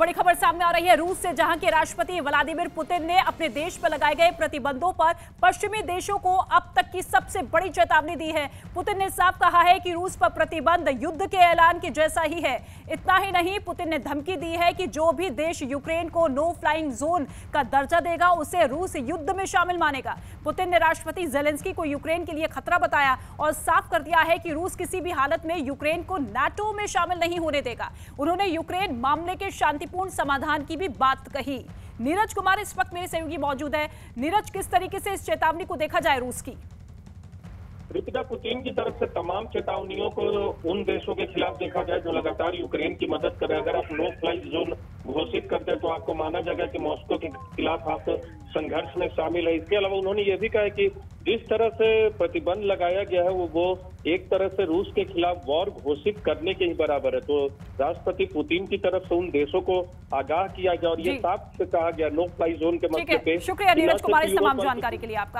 बड़ी खबर सामने आ रही है रूस से, जहाँ के राष्ट्रपति व्लादिमीर पुतिन ने अपने देश पर लगाए गए प्रतिबंधों पर पश्चिमी देशों को अब तक की सबसे बड़ी चेतावनी दी है। पुतिन ने साफ़ कहा है कि रूस पर प्रतिबंध युद्ध के ऐलान के जैसा ही है। इतना ही नहीं, पुतिन ने धमकी दी है कि जो भी देश यूक्रेन को नो फ्लाइंग जोन का दर्जा देगा, उसे रूस युद्ध में शामिल मानेगा। पुतिन ने राष्ट्रपति जेलेंस्की को यूक्रेन के लिए खतरा बताया और साफ़ कर दिया है कि रूस किसी भी हालत में यूक्रेन को नाटो में शामिल नहीं होने देगा। उन्होंने यूक्रेन मामले के शांतिपूर्ण समाधान की भी बात कही। नीरज कुमार इस वक्त मेरे सहयोगी मौजूद है। नीरज, किस तरीके से इस चेतावनी को देखा जाए रूस की? रिपिका पुतिन की तरफ़ से तमाम चेतावनियों को उन देशों के खिलाफ देखा जाए जो लगातार यूक्रेन की मदद करें अगर आप नो फ्लाई जोन घोषित करते हैं तो आपको माना जाएगा कि मॉस्को के खिलाफ आप संघर्ष में शामिल है। इसके अलावा उन्होंने ये भी कहा है कि जिस तरह से प्रतिबंध लगाया गया है वो वो एक तरह से रूस के खिलाफ वॉर घोषित करने के ही बराबर है। तो राष्ट्रपति पुतिन की तरफ़ से उन देशों को आगाह किया गया और ये साफ़ से कहा गया नो फ्लाई जोन के मसले पे शुक्रिया नीरज कुमार इस तमाम जानकारी के लिए आपका।